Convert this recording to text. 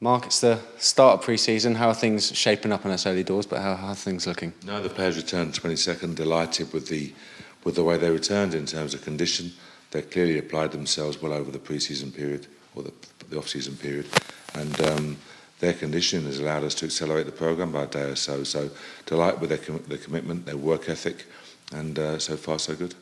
Mark, it's the start of pre-season. How are things shaping up in us early doors? But how, how are things looking? No, the players returned 22nd. Delighted with the with the way they returned in terms of condition. They clearly applied themselves well over the pre-season period or the, the off-season period, and um, their condition has allowed us to accelerate the program by a day or so. So delighted with their, com- their commitment, their work ethic, and uh, so far so good.